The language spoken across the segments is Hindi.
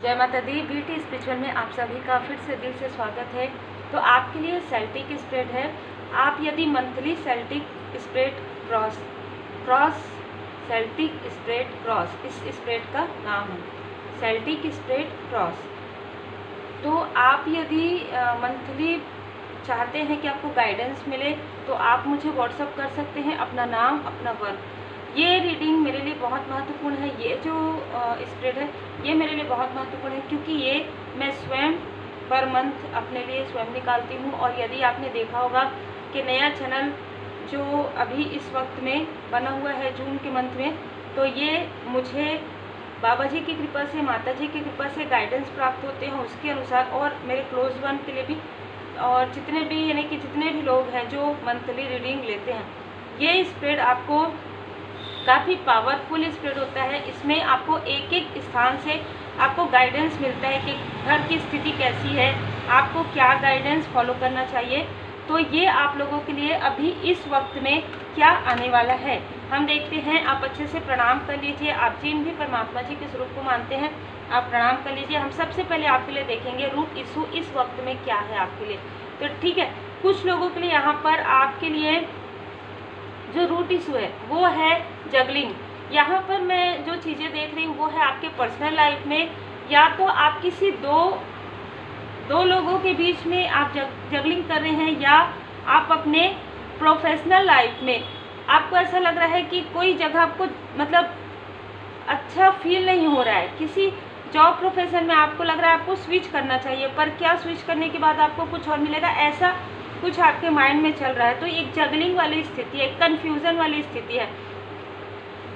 जय माता दी। ब्यूटी स्पिरिचुअल में आप सभी का फिर से दिल से स्वागत है। तो आपके लिए सेल्टिक स्प्रेड है। आप यदि monthly Celtic spread cross cross Celtic spread cross इस स्प्रेड का नाम है। सेल्टिक स्प्रेड क्रॉस तो आप यदि मंथली चाहते हैं कि आपको गाइडेंस मिले तो आप मुझे व्हाट्सअप कर सकते हैं। अपना नाम, अपना वर्क ये रीडिंग मेरे लिए बहुत महत्वपूर्ण है। ये जो स्प्रेड है, ये मेरे लिए बहुत महत्वपूर्ण है क्योंकि ये मैं स्वयं पर मंथ अपने लिए स्वयं निकालती हूँ और यदि आपने देखा होगा कि नया चैनल जो अभी इस वक्त में बना हुआ है जून के मंथ में तो ये मुझे बाबा जी की कृपा से, माता जी की कृपा से गाइडेंस प्राप्त होते हैं उसके अनुसार और मेरे क्लोज वन के लिए भी। और जितने भी, यानी कि जितने भी लोग हैं जो मंथली रीडिंग लेते हैं, ये स्प्रेड आपको काफ़ी पावरफुल स्प्रेड होता है। इसमें आपको एक एक स्थान से आपको गाइडेंस मिलता है कि घर की स्थिति कैसी है, आपको क्या गाइडेंस फॉलो करना चाहिए। तो ये आप लोगों के लिए अभी इस वक्त में क्या आने वाला है? हम देखते हैं, आप अच्छे से प्रणाम कर लीजिए। आप जिन भी परमात्मा जी के स्वरूप को मानते हैं, आप प्रणाम कर लीजिए। हम सबसे पहले आपके लिए देखेंगे रूट इशू, इस वक्त में क्या है आपके लिए। तो ठीक है, कुछ लोगों के लिए यहाँ पर आपके लिए जो रूट इशू है वो है जगलिंग यहाँ पर मैं जो चीज़ें देख रही हूँ वो है आपके पर्सनल लाइफ में या तो आप किसी दो दो लोगों के बीच में आप जग, जगलिंग कर रहे हैं या आप अपने प्रोफेशनल लाइफ में। आपको ऐसा लग रहा है कि कोई जगह आपको मतलब अच्छा फील नहीं हो रहा है। किसी जॉब प्रोफेशन में आपको लग रहा है आपको स्विच करना चाहिए पर क्या स्विच करने के बाद आपको कुछ और मिलेगा? ऐसा कुछ आपके माइंड में चल रहा है तो एक जगलिंग वाली स्थिति एक कन्फ्यूज़न वाली स्थिति है।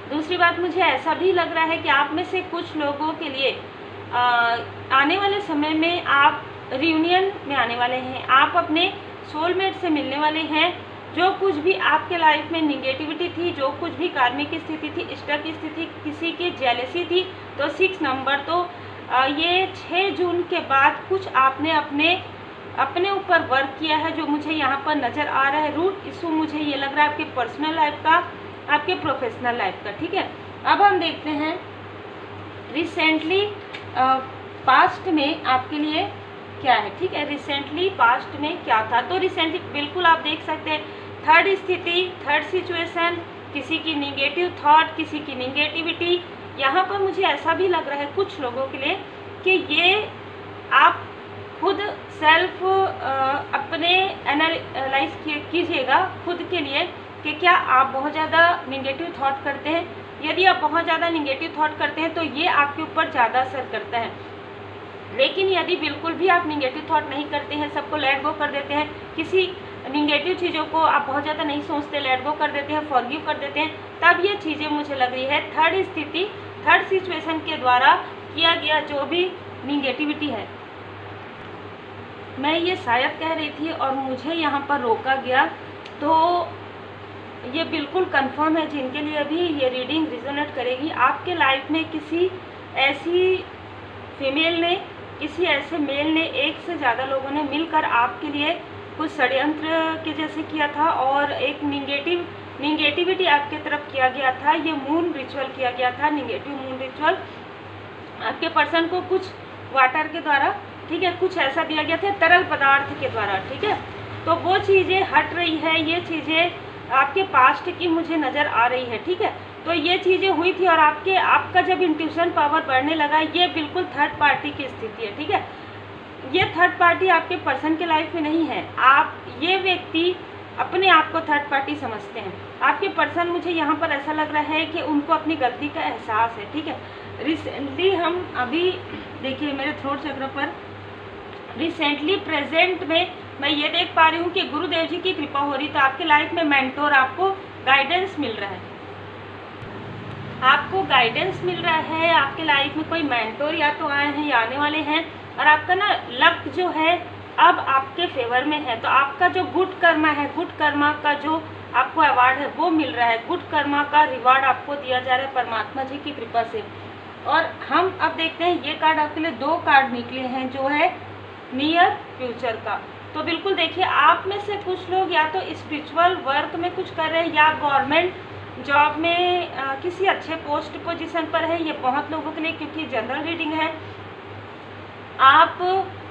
दूसरी बात मुझे ऐसा भी लग रहा है कि आप में से कुछ लोगों के लिए आ, आने वाले समय में आप रियूनियन में आने वाले हैं। आप अपने सोलमेट से मिलने वाले हैं जो कुछ भी आपके लाइफ में निगेटिविटी थी जो कुछ भी कार्मिक स्थिति थी स्टक स्थिति किसी की जेलसी थी तो सिक्स नंबर तो ये छः जून के बाद कुछ आपने अपने अपने ऊपर वर्क किया है, जो मुझे यहाँ पर नज़र आ रहा है। रूट इशू मुझे ये लग रहा है आपके पर्सनल लाइफ का, आपके प्रोफेशनल लाइफ का, ठीक है? अब हम देखते हैं रिसेंटली पास्ट में आपके लिए क्या है, ठीक है? रिसेंटली पास्ट में क्या था? तो रिसेंटली बिल्कुल आप देख सकते हैं थर्ड स्थिति थर्ड सिचुएशन किसी की निगेटिव थॉट किसी की निगेटिविटी यहाँ पर मुझे ऐसा भी लग रहा है कुछ लोगों के लिए कि ये आप खुद सेल्फ अपने एनालाइज कीजिएगा खुद के लिए कि क्या आप बहुत ज़्यादा निगेटिव थॉट करते हैं? यदि आप बहुत ज़्यादा निगेटिव थॉट करते हैं तो ये आपके ऊपर ज़्यादा असर करता है। लेकिन यदि बिल्कुल भी आप निगेटिव थॉट नहीं करते हैं, सबको लेट गो कर देते हैं, किसी निगेटिव चीज़ों को आप बहुत ज़्यादा नहीं सोचते लेट गो कर देते हैं फॉरगिव कर देते हैं, तब ये चीज़ें मुझे लग रही है थर्ड स्थिति थर्ड सिचुएशन के द्वारा किया गया जो भी निगेटिविटी है। मैं ये शायद कह रही थी और मुझे यहाँ पर रोका गया तो ये बिल्कुल कंफर्म है जिनके लिए भी ये रीडिंग रिजोनेट करेगी। आपके लाइफ में किसी ऐसी फीमेल ने, किसी ऐसे मेल ने एक से ज़्यादा लोगों ने मिलकर आपके लिए कुछ षड्यंत्र के जैसे किया था और एक निगेटिव निगेटिविटी आपके तरफ़ किया गया था, ये मून रिचुअल किया गया था निगेटिव मून रिचुअल आपके पर्सन को कुछ वाटर के द्वारा ठीक है, कुछ ऐसा दिया गया था तरल पदार्थ के द्वारा, ठीक है? तो वो चीज़ें हट रही है, ये चीज़ें आपके पास्ट की मुझे नज़र आ रही है, ठीक है? तो ये चीज़ें हुई थी और आपके, आपका जब इंट्यूशन पावर बढ़ने लगा, ये बिल्कुल थर्ड पार्टी की स्थिति है, ठीक है? ये थर्ड पार्टी आपके पर्सन के लाइफ में नहीं है। आप, ये व्यक्ति अपने आप को थर्ड पार्टी समझते हैं। आपके पर्सन मुझे यहाँ पर ऐसा लग रहा है कि उनको अपनी गलती का एहसास है, ठीक है? रिसेंटली हम अभी, देखिए मेरे थ्रोट चक्र पर रिसेंटली प्रेजेंट में मैं ये देख पा रही हूँ कि गुरुदेव जी की कृपा हो रही तो आपके लाइफ में मेंटोर आपको गाइडेंस मिल रहा है। आपको गाइडेंस मिल रहा है, आपके लाइफ में कोई मेंटोर या तो आए हैं या आने वाले हैं, और आपका ना लक जो है, अब आपके फेवर में है। तो आपका जो गुड कर्मा है गुड कर्मा का जो आपको अवार्ड है, वो मिल रहा है। गुड कर्मा का रिवार्ड आपको दिया जा रहा है परमात्मा जी की कृपा से। और हम अब देखते हैं, ये कार्ड आपके लिए दो कार्ड निकले हैं, जो है नियर फ्यूचर का। तो बिल्कुल देखिए आप में से कुछ लोग या तो स्पिरिचुअल वर्क में कुछ कर रहे हैं या गवर्नमेंट जॉब में आ, किसी अच्छे पोस्ट पोजीशन पर है ये बहुत लोगों के लिए क्योंकि जनरल रीडिंग है। आप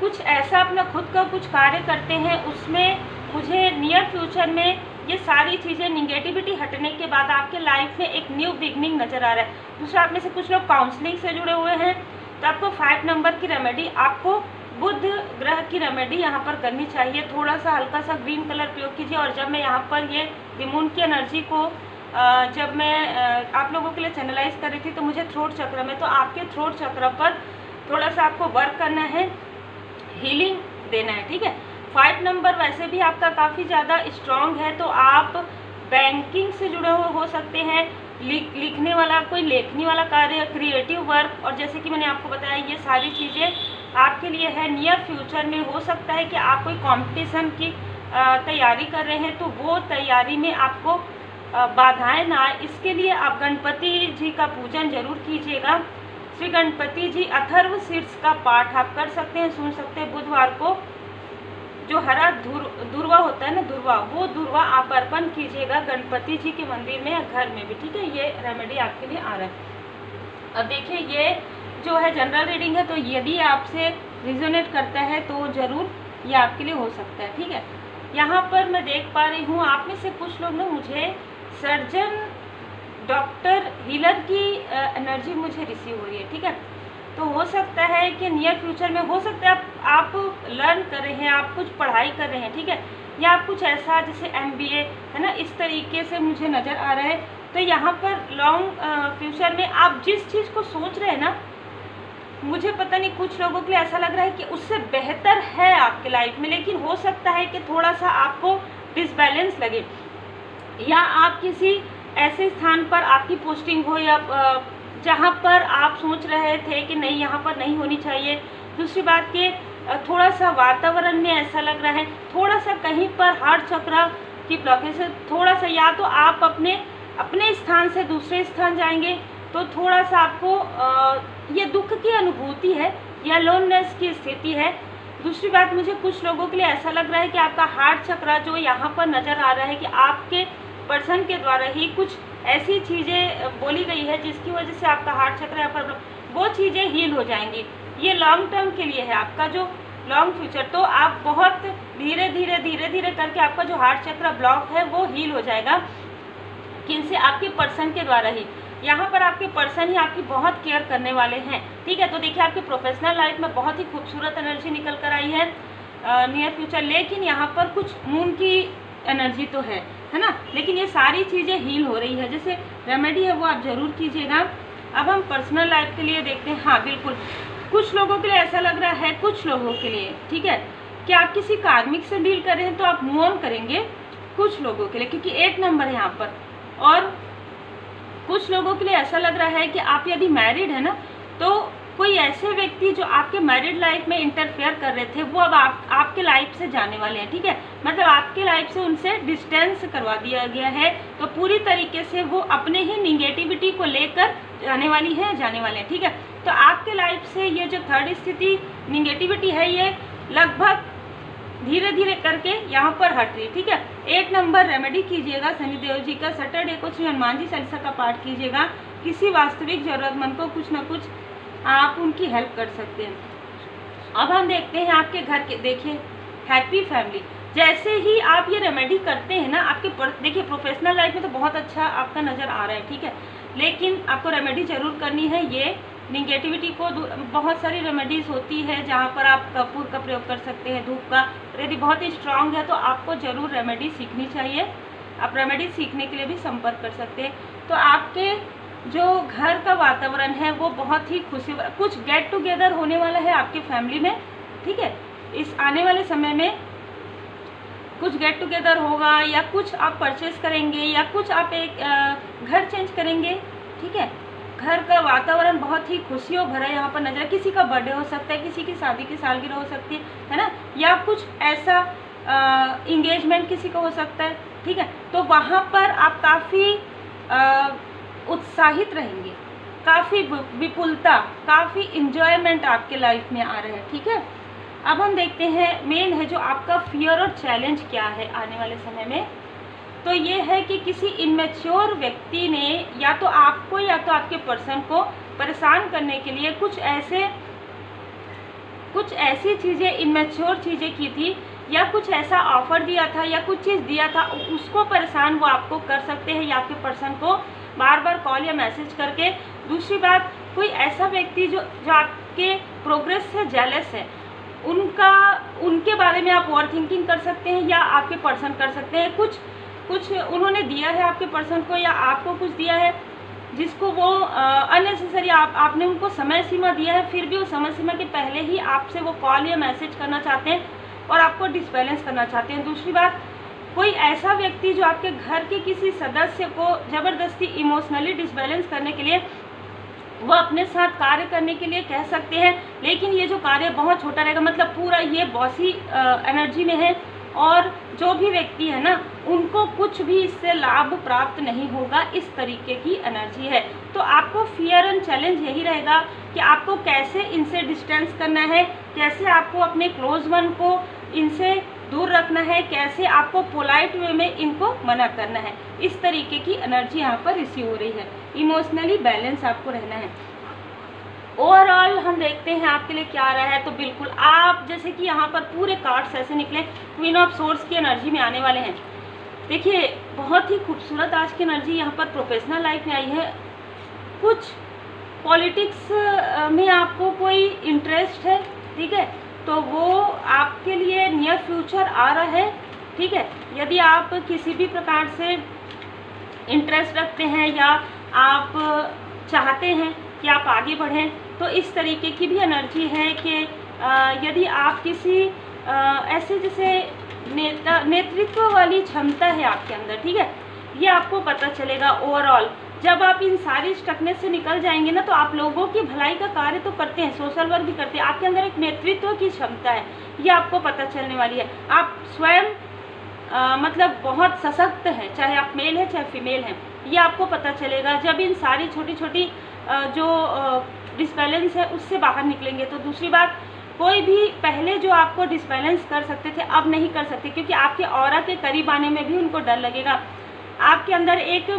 कुछ ऐसा अपना खुद का कुछ कार्य करते हैं उसमें मुझे नियर फ्यूचर में ये सारी चीज़ें निगेटिविटी हटने के बाद आपके लाइफ में एक न्यू बिगनिंग नज़र आ रहा है। दूसरा आप में से कुछ लोग काउंसलिंग से जुड़े हुए हैं तो आपको फाइव नंबर की रेमेडी आपको बुद्ध ग्रह की रेमेडी यहाँ पर करनी चाहिए। थोड़ा सा हल्का सा ग्रीन कलर प्रयोग कीजिए और जब मैं यहाँ पर ये दिमून की एनर्जी को जब मैं आप लोगों के लिए चैनलाइज कर रही थी तो मुझे थ्रोट चक्र में तो आपके थ्रोट चक्र पर थोड़ा सा आपको वर्क करना है हीलिंग देना है, ठीक है? फाइव नंबर वैसे भी आपका काफ़ी ज़्यादा स्ट्रॉन्ग है तो आप बैंकिंग से जुड़े हुए हो सकते हैं। लिख, लिखने वाला, कोई लेखनी वाला कार्य क्रिएटिव वर्क और जैसे कि मैंने आपको बताया, ये सारी चीज़ें आपके लिए है नियर फ्यूचर में हो सकता है कि आप कोई कंपटीशन की तैयारी कर रहे हैं तो वो तैयारी में आपको बाधाएँ ना आए। इसके लिए आप गणपति जी का पूजन ज़रूर कीजिएगा। श्री गणपति जी अथर्व शीर्ष का पाठ आप कर सकते हैं, सुन सकते हैं बुधवार को। जो हरा दुर्वा होता है ना, दुर्वा, वो दुर्वा आप अर्पण कीजिएगा गणपति जी के मंदिर में या घर में भी, ठीक है? ये रेमेडी आपके लिए आ रहा है। अब देखिए, ये जो है जनरल रीडिंग है तो यदि आपसे रिजोनेट करता है तो ज़रूर ये आपके लिए हो सकता है, ठीक है? यहाँ पर मैं देख पा रही हूँ, आप में से कुछ लोग ना मुझे सर्जन डॉक्टर हीलर की एनर्जी मुझे रिसीव हो रही है, ठीक है? तो हो सकता है कि नियर फ्यूचर में हो सकता है आप आप लर्न कर रहे हैं, आप कुछ पढ़ाई कर रहे हैं, ठीक है? या आप कुछ ऐसा जैसे एमबीए है ना? इस तरीके से मुझे नज़र आ रहा है। तो यहाँ पर लॉन्ग फ्यूचर में आप जिस चीज़ को सोच रहे हैं ना, मुझे पता नहीं कुछ लोगों के लिए ऐसा लग रहा है कि उससे बेहतर है आपके लाइफ में, लेकिन हो सकता है कि थोड़ा सा आपको डिसबैलेंस लगे। या आप किसी ऐसे स्थान पर आपकी पोस्टिंग हो या जहाँ पर आप सोच रहे थे कि नहीं, यहाँ पर नहीं होनी चाहिए। दूसरी बात कि थोड़ा सा वातावरण में ऐसा लग रहा है थोड़ा सा कहीं पर हार्ट चक्र की ब्लॉकेज थोड़ा सा या तो आप अपने अपने स्थान से दूसरे स्थान जाएँगे तो थोड़ा सा आपको ये दुख की अनुभूति है, या लोननेस की स्थिति है। दूसरी बात, मुझे कुछ लोगों के लिए ऐसा लग रहा है कि आपका हार्ट चक्र जो यहाँ पर नज़र आ रहा है कि आपके पर्सन के द्वारा ही कुछ ऐसी चीज़ें बोली गई है जिसकी वजह से आपका हार्ट चक्र या प्रॉब्लम, वो चीज़ें हील हो जाएँगी। ये लॉन्ग टर्म के लिए है आपका जो लॉन्ग फ्यूचर तो आप बहुत धीरे धीरे धीरे धीरे करके आपका जो हार्ट चक्र ब्लॉक है, वो हील हो जाएगा। किनसे आपके पर्सन के द्वारा ही। यहाँ पर आपके पर्सन ही आपकी बहुत केयर करने वाले हैं। ठीक है तो देखिए आपके प्रोफेशनल लाइफ में बहुत ही खूबसूरत एनर्जी निकल कर आई है नियर फ्यूचर लेकिन यहाँ पर कुछ मून की एनर्जी तो है। है ना? लेकिन ये सारी चीज़ें हील हो रही है। जैसे रेमेडी है वो आप ज़रूर कीजिएगा। अब हम पर्सनल लाइफ के लिए देखते हैं। हाँ बिल्कुल। कुछ लोगों के लिए ऐसा लग रहा है, कुछ लोगों के लिए, ठीक है? कि आप किसी कार्मिक से डील कर रहे हैं तो आप मूव ऑन करेंगे कुछ लोगों के लिए, क्योंकि एक नंबर है यहाँ पर। और कुछ लोगों के लिए ऐसा लग रहा है कि आप यदि मैरिड है ना तो कोई ऐसे व्यक्ति जो आपके मैरिड लाइफ में इंटरफेयर कर रहे थे, वो अब आप, आपके लाइफ से जाने वाले हैं, ठीक है? मतलब आपके लाइफ से उनसे डिस्टेंस करवा दिया गया है तो पूरी तरीके से वो अपने ही निगेटिविटी को लेकर जाने वाली है, जाने वाले हैं, ठीक है? तो आपके लाइफ से ये जो थर्ड स्थिति निगेटिविटी है ये, लगभग धीरे धीरे करके यहाँ पर हट रही ठीक है? एक नंबर रेमेडी कीजिएगा, शनिदेव जी का सैटरडे को श्री हनुमान जी चालीसा का पाठ कीजिएगा, किसी वास्तविक जरूरतमंद को कुछ ना कुछ आप उनकी हेल्प कर सकते हैं। अब हम देखते हैं आपके घर के, देखिए हैप्पी फैमिली जैसे ही आप ये रेमेडी करते हैं ना, आपके देखिए प्रोफेशनल लाइफ में तो बहुत अच्छा आपका नज़र आ रहा है, ठीक है? लेकिन आपको रेमेडी ज़रूर करनी है ये निगेटिविटी को। बहुत सारी रेमेडीज़ होती है जहाँ पर आप कपूर का प्रयोग कर सकते हैं, धूप का। यदि बहुत ही स्ट्रांग है तो आपको ज़रूर रेमेडी सीखनी चाहिए। आप रेमेडी सीखने के लिए भी संपर्क कर सकते हैं। तो आपके जो घर का वातावरण है, वो बहुत ही खुशी कुछ गेट टुगेदर होने वाला है आपके फैमिली में, ठीक है? इस आने वाले समय में कुछ गेट टुगेदर होगा, या कुछ आप परचेस करेंगे, या कुछ आप एक घर चेंज करेंगे, ठीक है? घर का वातावरण बहुत ही खुशियों भरा है यहाँ पर नज़र, किसी का बर्थडे हो सकता है, किसी की शादी की सालगिरह हो सकती है है ना? या कुछ ऐसा इंगेजमेंट किसी का हो सकता है, ठीक है? तो वहाँ पर आप काफ़ी उत्साहित रहेंगे। काफ़ी विपुलता, काफ़ी इंजॉयमेंट आपके लाइफ में आ रहे हैं, ठीक है? अब हम देखते हैं मेन है जो आपका फियर और चैलेंज क्या है आने वाले समय में। तो ये है कि किसी इमेच्योर व्यक्ति ने या तो आपको या तो आपके पर्सन को परेशान करने के लिए कुछ ऐसे, कुछ ऐसी चीज़ें इमेच्योर चीज़ें की थी, या कुछ ऐसा ऑफ़र दिया था या कुछ चीज़ दिया था, उसको परेशान वो आपको कर सकते हैं या आपके पर्सन को बार बार कॉल या मैसेज करके। दूसरी बात, कोई ऐसा व्यक्ति जो जो आपके प्रोग्रेस से जेलस है, उनका, उनके बारे में आप ओवर थिंकिंग कर सकते हैं या आपके पर्सन कर सकते हैं। कुछ कुछ उन्होंने दिया है आपके पर्सन को या आपको कुछ दिया है, जिसको वो अननेसेसरी आप, आपने उनको समय सीमा दिया है, फिर भी वो समय सीमा के पहले ही आपसे वो कॉल या मैसेज करना चाहते हैं और आपको डिसबैलेंस करना चाहते हैं। दूसरी बात कोई ऐसा व्यक्ति जो आपके घर के किसी सदस्य को ज़बरदस्ती इमोशनली डिसबैलेंस करने के लिए वो अपने साथ कार्य करने के लिए कह सकते हैं, लेकिन ये जो कार्य बहुत छोटा रहेगा मतलब पूरा ये बॉसी एनर्जी में है और जो भी व्यक्ति है ना, उनको कुछ भी इससे लाभ प्राप्त नहीं होगा, इस तरीके की एनर्जी है। तो आपको फियर एंड चैलेंज यही रहेगा कि आपको कैसे इनसे डिस्टेंस करना है, कैसे आपको अपने क्लोज वन को इनसे दूर रखना है, कैसे आपको पोलाइट वे में इनको मना करना है। इस तरीके की एनर्जी यहाँ पर रिसीव हो रही है। इमोशनली बैलेंस आपको रहना है। ओवरऑल हम देखते हैं आपके लिए क्या आ रहा है। तो बिल्कुल आप जैसे कि यहाँ पर पूरे कार्ड्स ऐसे निकले क्वीन ऑफ़ सोर्स की एनर्जी में आने वाले हैं। देखिए, बहुत ही खूबसूरत आज की एनर्जी यहाँ पर प्रोफेशनल लाइफ में आई है। कुछ पॉलिटिक्स में आपको कोई इंटरेस्ट है, ठीक है? तो वो आपके लिए नियर फ्यूचर आ रहा है, ठीक है? यदि आप किसी भी प्रकार से इंटरेस्ट रखते हैं या आप चाहते हैं कि आप आगे बढ़ें तो इस तरीके की भी एनर्जी है कि यदि आप किसी ऐसे जैसे नेता, नेतृत्व वाली क्षमता है आपके अंदर, ठीक है? ये आपको पता चलेगा ओवरऑल जब आप इन सारी स्टकनेस से निकल जाएँगे ना तो आप लोगों की भलाई का कार्य तो करते हैं सोशल वर्क भी करते हैं। आपके अंदर एक नेतृत्व की क्षमता है ये आपको पता चलने वाली है। आप स्वयं आ, मतलब बहुत सशक्त हैं चाहे आप मेल हैं चाहे फीमेल हैं ये आपको पता चलेगा। जब इन सारी छोटी छोटी जो डिसबैलेंस है उससे बाहर निकलेंगे तो दूसरी बात कोई भी पहले जो आपको डिसबैलेंस कर सकते थे अब नहीं कर सकते क्योंकि आपके और के करीब आने में भी उनको डर लगेगा। आपके अंदर एक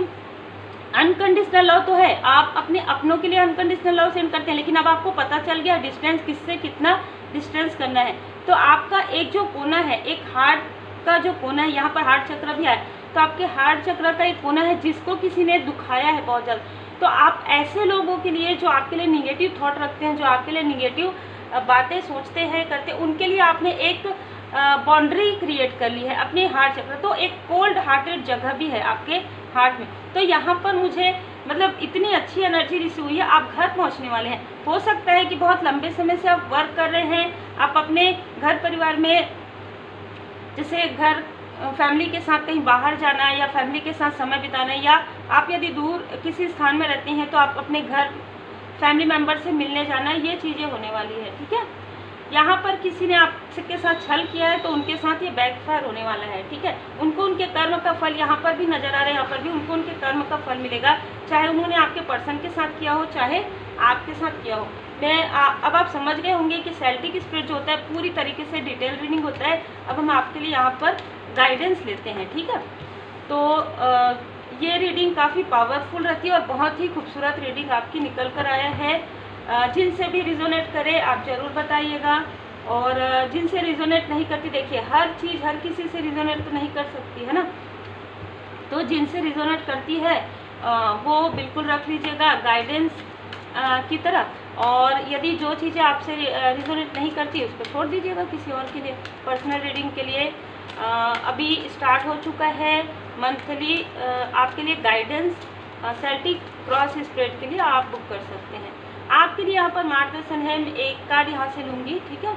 अनकंडीशनल लव तो है। आप अपने अपनों के लिए अनकंडीशनल लव सेंड करते हैं, लेकिन अब आपको पता चल गया डिस्टेंस किससे कितना डिस्टेंस करना है। तो आपका एक जो कोना है, एक हार्ट का जो कोना है, यहाँ पर हार्ट चक्र भी आए तो आपके हार्ट चक्र का एक कोना है जिसको किसी ने दुखाया है बहुत जल्द तो आप ऐसे लोगों के लिए जो आपके लिए निगेटिव थॉट रखते हैं, जो आपके लिए निगेटिव बातें सोचते हैं, करते उनके लिए आपने एक बाउंड्री क्रिएट कर ली है अपने हार्ट चक्र तो एक कोल्ड हार्टेड जगह भी है आपके हार्ट में। तो यहाँ पर मुझे मतलब इतनी अच्छी एनर्जी रिसीव हुई है, आप घर पहुँचने वाले हैं। हो सकता है कि बहुत लंबे समय से आप वर्क कर रहे हैं, आप अपने घर परिवार में, जैसे घर फैमिली के साथ कहीं बाहर जाना है या फैमिली के साथ समय बिताना है या आप यदि दूर किसी स्थान में रहते हैं तो आप अपने घर फैमिली मेंबर से मिलने जाना, ये चीज़ें होने वाली है, ठीक है? यहाँ पर किसी ने आपके साथ छल किया है तो उनके साथ ये बैकफायर होने वाला है ठीक है? उनको उनके कर्म का फल यहाँ पर भी नज़र आ रहा है यहाँ पर भी उनको उनके कर्म का फल मिलेगा चाहे उन्होंने आपके पर्सन के साथ किया हो चाहे आपके साथ किया हो। मैं आ, अब आप समझ गए होंगे कि सेल्टिक स्प्रिट जो होता है पूरी तरीके से डिटेल रीडिंग होता है। अब हम आपके लिए यहाँ पर गाइडेंस लेते हैं ठीक है? तो आ, ये रीडिंग काफ़ी पावरफुल रहती है और बहुत ही खूबसूरत रीडिंग आपकी निकल कर आया है। जिनसे भी रिजोनेट करे, आप ज़रूर बताइएगा। और जिनसे रिजोनेट नहीं करती, देखिए, हर चीज़ हर किसी से रिजोनेट तो नहीं कर सकती, है ना? तो जिनसे रिजोनेट करती है वो बिल्कुल रख लीजिएगा गाइडेंस की तरह और यदि जो चीज़ें आपसे रिजोनेट नहीं करती, उसको छोड़ दीजिएगा किसी और के लिए पर्सनल रीडिंग के लिए। अभी स्टार्ट हो चुका है मंथली आपके लिए गाइडेंस सेल्टिक क्रॉस स्प्रेड के लिए आप बुक कर सकते हैं। आपके लिए यहाँ पर मार्गदर्शन है, मैं एक कार्ड यहाँ से लूँगी, ठीक है?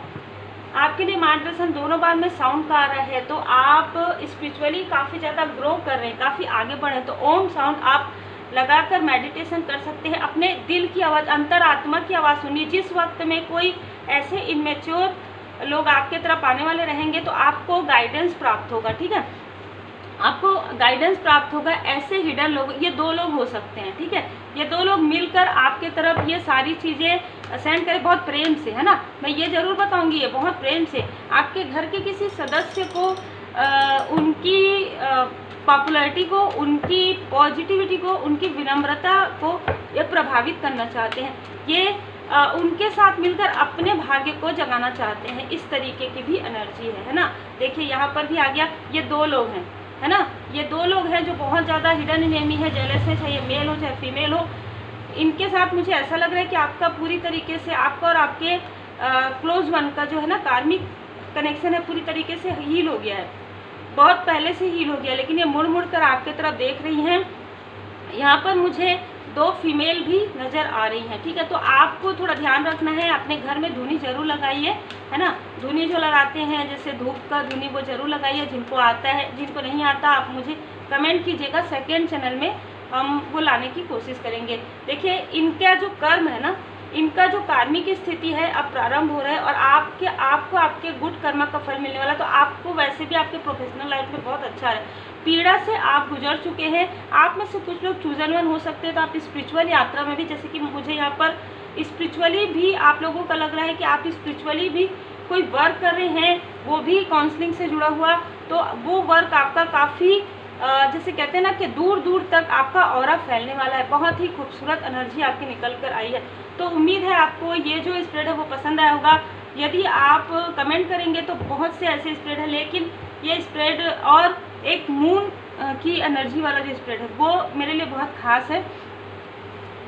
आपके लिए मार्गदर्शन दोनों बार में साउंड का आ रहा है तो आप स्पिरिचुअली काफ़ी ज़्यादा ग्रो कर रहे हैं, काफ़ी आगे बढ़े तो ओम साउंड आप लगाकर मेडिटेशन कर सकते हैं। अपने दिल की आवाज़ अंतर आत्मा की आवाज़ सुनिए, जिस वक्त में कोई ऐसे इमेच्योर लोग आपके तरफ़ आने वाले रहेंगे तो आपको गाइडेंस प्राप्त होगा, ठीक है? आपको गाइडेंस प्राप्त होगा ऐसे हिडन लोग ये दो लोग हो सकते हैं ठीक है? ये दो लोग मिलकर आपके तरफ़ ये सारी चीज़ें सेंड करें बहुत प्रेम से है ना? मैं ये ज़रूर बताऊँगी ये बहुत प्रेम से। आपके घर के किसी सदस्य को आ, उनकी पॉपुलैरिटी को उनकी पॉजिटिविटी को उनकी विनम्रता को ये प्रभावित करना चाहते हैं। ये आ, उनके साथ मिलकर अपने भाग्य को जगाना चाहते हैं इस तरीके की भी एनर्जी है है ना? देखिए यहाँ पर भी आ गया ये दो लोग हैं। है ना? ये दो लोग हैं जो बहुत ज़्यादा हिडन नेमी है जेलस है, चाहे मेल हो, चाहे फीमेल हो। इनके साथ मुझे ऐसा लग रहा है कि आपका पूरी तरीके से आपका और आपके क्लोज वन का जो है ना कार्मिक कनेक्शन है, पूरी तरीके से हील हो गया है। बहुत पहले से हील हो गया, लेकिन ये मुड़ मुड़ कर आपके तरफ़ देख रही हैं। यहाँ पर मुझे दो फीमेल भी नज़र आ रही हैं, ठीक है? तो आपको थोड़ा ध्यान रखना है, अपने घर में धुनी ज़रूर लगाइए, है ना? धुनी जो लगाते हैं, जैसे धूप का धुनी वो ज़रूर लगाइए, जिनको आता है, जिनको नहीं आता, आप मुझे कमेंट कीजिएगा सेकेंड चैनल में हम वो लाने की कोशिश करेंगे। देखिए, इनका जो कर्म है ना इनका जो कार्मिक स्थिति है अब प्रारंभ हो रहा है और आपके, आपको आपके गुड कर्म का फल मिलने वाला तो आपको वैसे भी आपके प्रोफेशनल लाइफ में बहुत अच्छा है। पीड़ा से आप गुजर चुके हैं। आप में से कुछ लोग चूजन वन हो सकते हैं। तो आप स्पिरिचुअल यात्रा में भी, जैसे कि मुझे यहाँ पर स्पिरिचुअली भी आप लोगों का लग रहा है कि आप स्पिरिचुअली भी कोई वर्क कर रहे हैं, वो भी काउंसलिंग से जुड़ा हुआ। तो वो वर्क आपका काफ़ी जैसे कहते हैं ना कि दूर दूर तक आपका और फैलने वाला है। बहुत ही खूबसूरत एनर्जी आपकी निकल कर आई है। तो उम्मीद है आपको ये जो स्प्रेड है वो पसंद आया होगा। यदि आप कमेंट करेंगे तो बहुत से ऐसे स्प्रेड है, लेकिन ये स्प्रेड और एक मून की एनर्जी वाला जो स्प्रेड है, वो मेरे लिए बहुत ख़ास है।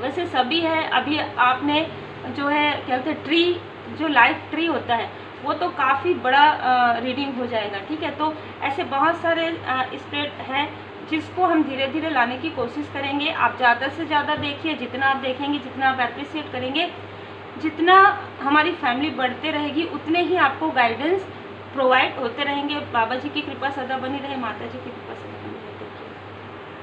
वैसे सभी है, अभी आपने जो है, क्या कहते हैं ट्री जो लाइफ ट्री होता है, वो तो काफ़ी बड़ा रीडिंग हो जाएगा, ठीक है? तो ऐसे बहुत सारे स्प्रेड हैं जिसको हम धीरे धीरे लाने की कोशिश करेंगे। आप ज़्यादा से ज़्यादा देखिए, जितना आप देखेंगे, जितना आप अप्रिसिएट करेंगे, जितना हमारी फैमिली बढ़ते रहेगी, उतने ही आपको गाइडेंस प्रोवाइड होते रहेंगे। बाबा जी की कृपा सदा बनी रहे, माता जी की